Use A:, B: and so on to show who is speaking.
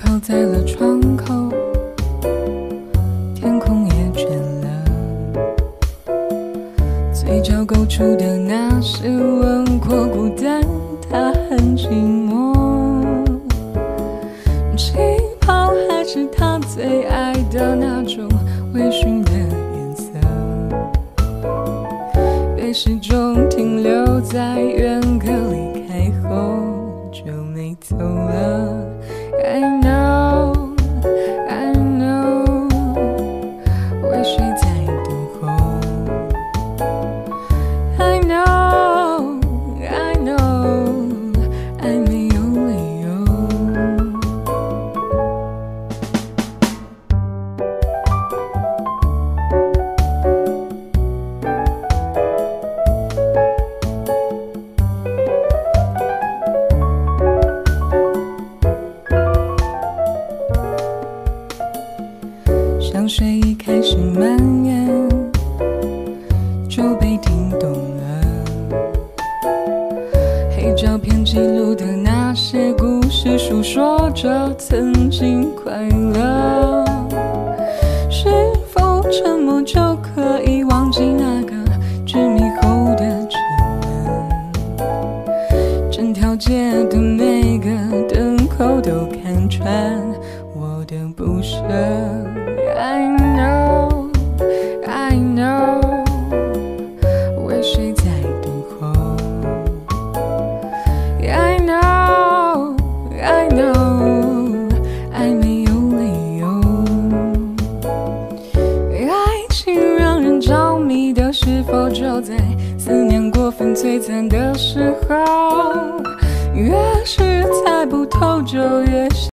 A: 靠在了窗口，天空也倦了，嘴角勾出的那些轮廓孤单，它很寂寞。气泡还是他最爱的那种微醺的颜色，也始终停留在远隔离开后就没走了。水一开始蔓延，就被听懂了。黑照片记录的那些故事，诉说着曾经快乐。是否沉默就可以忘记那个执迷后的沉闷？整条街的每个灯口都看穿我的不舍。I know, I know，为谁在等候？I know, I know，爱没有理由。爱情让人着迷的，是否就在思念过分璀璨的时候？越是猜不透，就越。